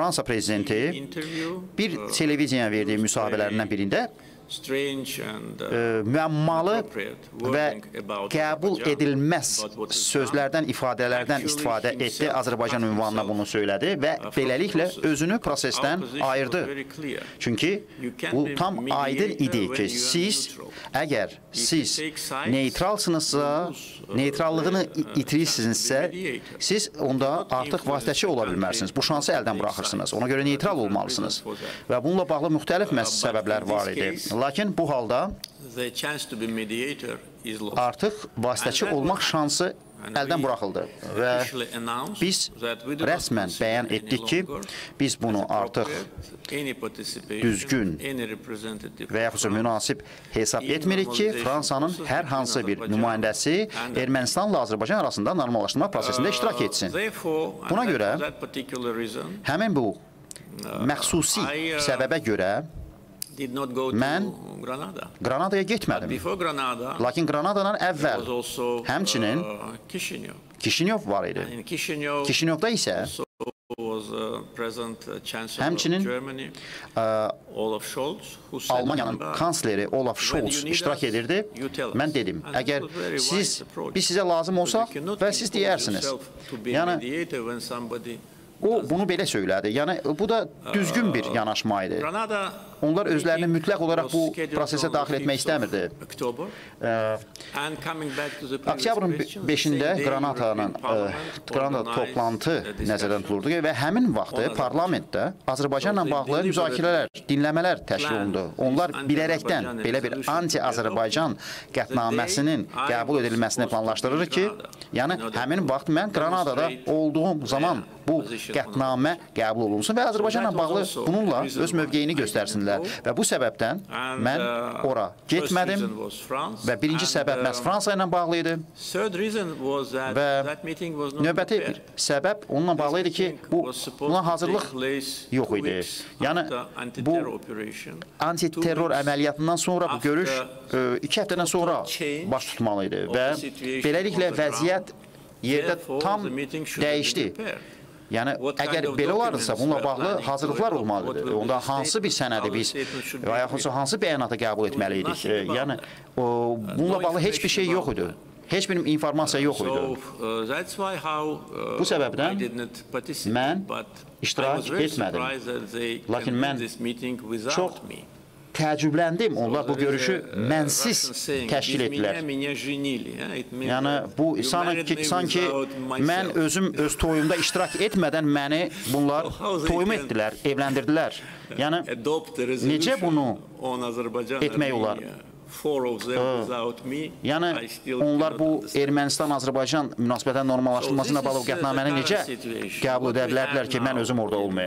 Fransa prezidenti bir televiziyaya verdiyi müsahibələrindən birində e, müəmmalı və qəbul edilməz sözlərdən, ifadələrdən istifadə etdi. Azərbaycan ünvanına bunu söylədi və beləliklə özünü prosesdən ayırdı. Çünki bu tam aydın idi ki, siz əgər siz neytralsınızsa, neytrallığını itirirsinizsə, siz onda artıq vasitəçi ola bilmərsiniz. Bu şansı əldən buraxırsınız. Ona görə neytral olmalısınız. Və bununla bağlı müxtəlif səbəblər var idi. Lakin bu halda artıq vasitəçi olmaq şansı əldən buraxıldı və biz rəsmən bəyan etdik ki, biz bunu artıq düzgün və yaxud münasib hesab etmirik ki, Fransanın hər hansı bir nümayəndəsi Ermənistanla Azərbaycan arasında normallaşdırma prosesində iştirak etsin. Buna görə həmin bu məxsusi səbəbə görə Mən Granadaya getmədim. Lakin Granadadan əvvəl həmçinin Kişinyov var idi. Kişinyovda isə həmçinin Almaniyanın kansleri Olaf Scholz iştirak edirdi. Mən dedim, əgər siz, biz sizə lazım olsaq və siz deyərsiniz. Yəni, O bunu belə söylədi. Yəni bu da düzgün bir yanaşma idi. Onlar özlərini mütləq olaraq bu prosesə daxil etmək istəmirdi. Oktyabrın 5-də Granatanın Granada toplantı nəzərdən tutulurdu və həmin vaxtı parlamentdə Azərbaycanla bağlı müzakirələr, dinləmələr təşkil olundu. Onlar bilərəkdən belə bir anti-Azərbaycan qətnaməsinin qəbul edilməsini planlaşdırır ki, yəni həmin vaxt mən Granadada olduğum zaman bu qətnamə qəbul olunsun və Azərbaycanla bağlı bununla öz mövqeyini göstərsinlər. Və bu səbəbdən mən ora getmədim və birinci səbəb məhz Fransa ilə bağlı idi. Və növbəti bir səbəb onunla bağlı idi ki, bu buna hazırlıq yox idi. Yəni bu antiterror əməliyyatından sonra bu görüş iki həftədən sonra baş tutmalı idi və beləliklə vəziyyət yerdə tam dəyişdi. Yəni əgər belə olarsa, bununla bağlı hazırlıqlar olmalıdır. Onda hansı bir sənədi biz və yaxud hansı bəyanatı qəbul etməli idik? Yəni o, bununla bağlı heç bir şey yox idi. Heç bir informasiya yox idi. Bu səbəbdən mən iştirak etmədim. Lakin mən çox təəccübləndim. Onlar bu görüşü mənsiz təşkil etdilər. Yəni bu sanki sanki mən özüm öz toyumda iştirak etmədən məni bunlar toyum etdilər, evləndirdilər. Yəni necə bunu etmək olar? Yəni onlar bu Ermənistan-Azərbaycan münasibətlərin normallaşdırılmasına bağlı qətnaməəni necə qəbul edə bilərdilər ki, mən özüm orada olmayayım?